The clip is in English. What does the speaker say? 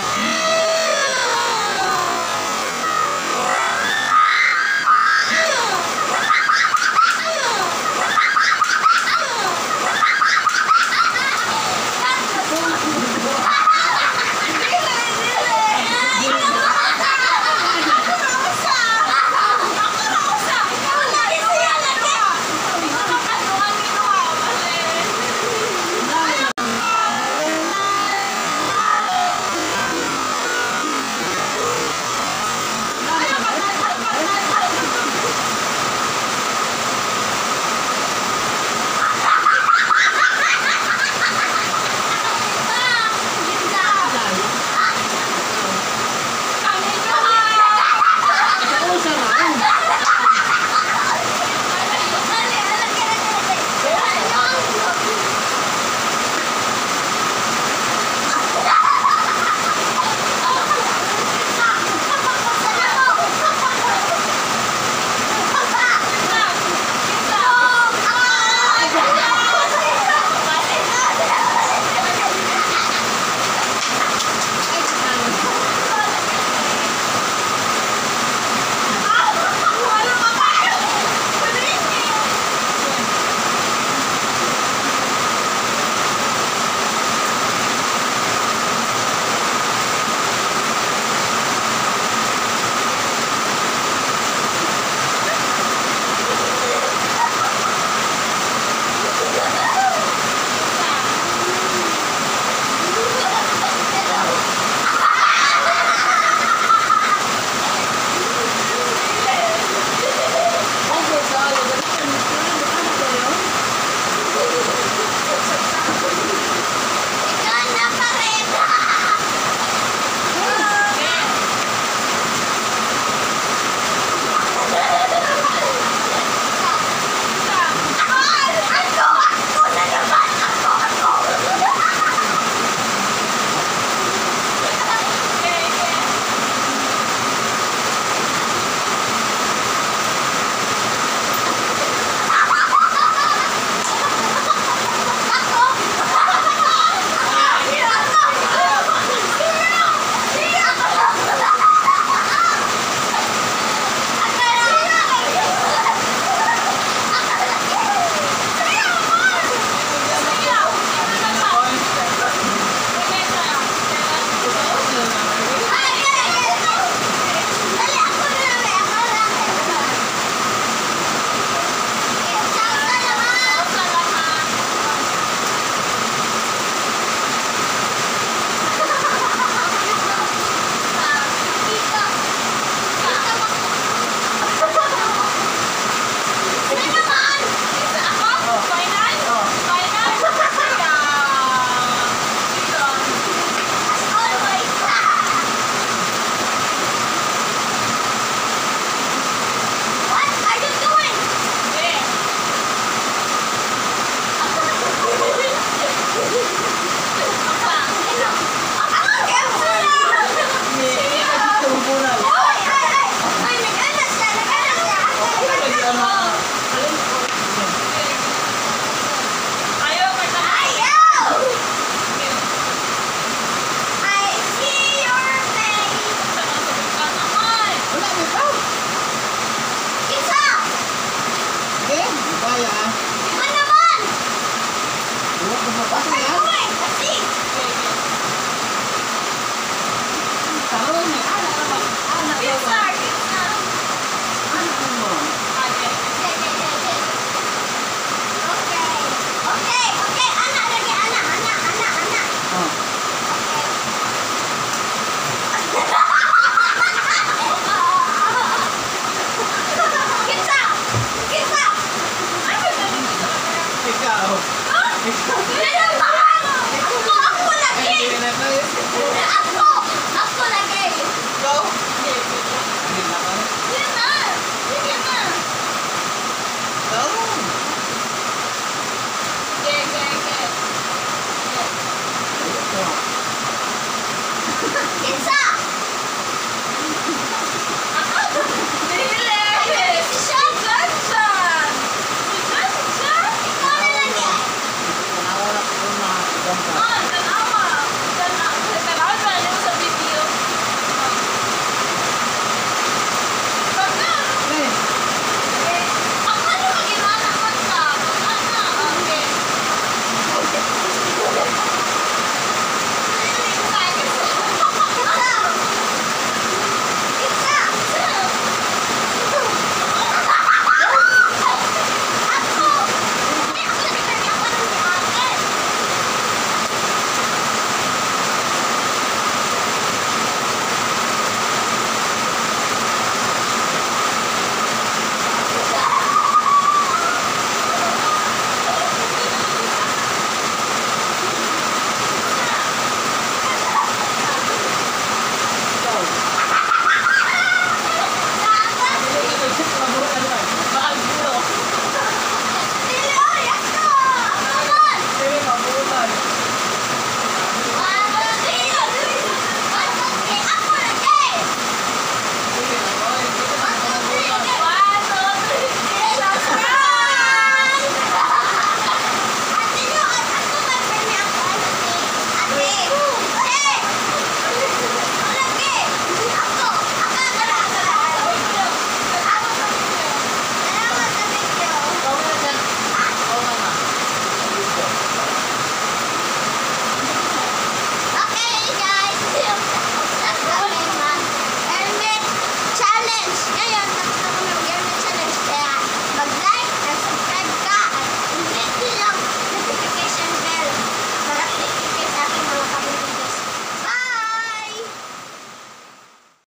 Yeah.